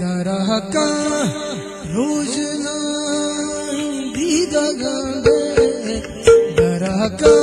दरहका रोजना भी दगा दरहका रोजना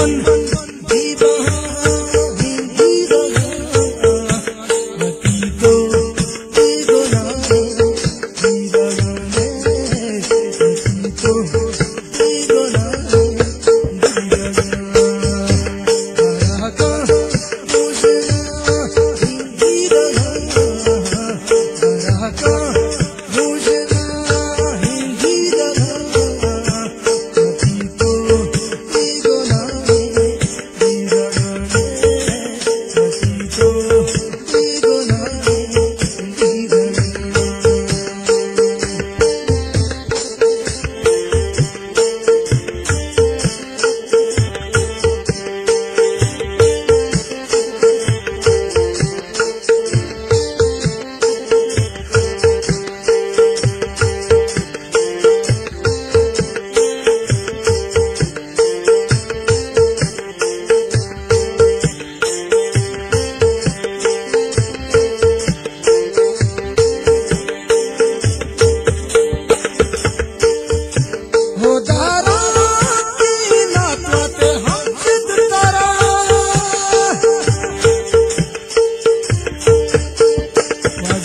one.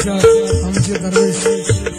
बादशाह हम दरवेश।